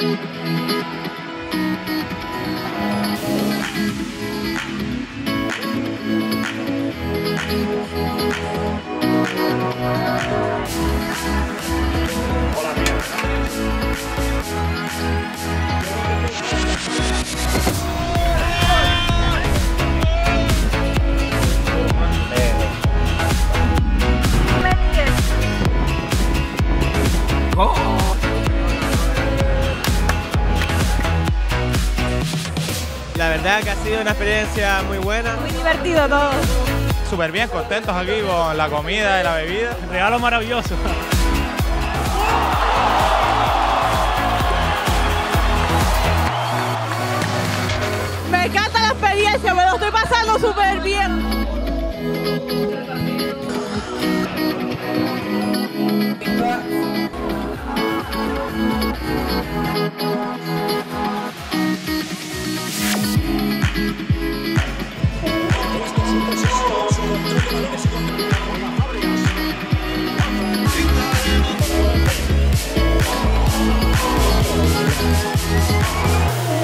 Música sido una experiencia muy buena. Muy divertido todo. Súper bien, contentos aquí con la comida y la bebida. Regalo maravilloso. Me encanta la experiencia, me lo estoy pasando súper bien. Yeah.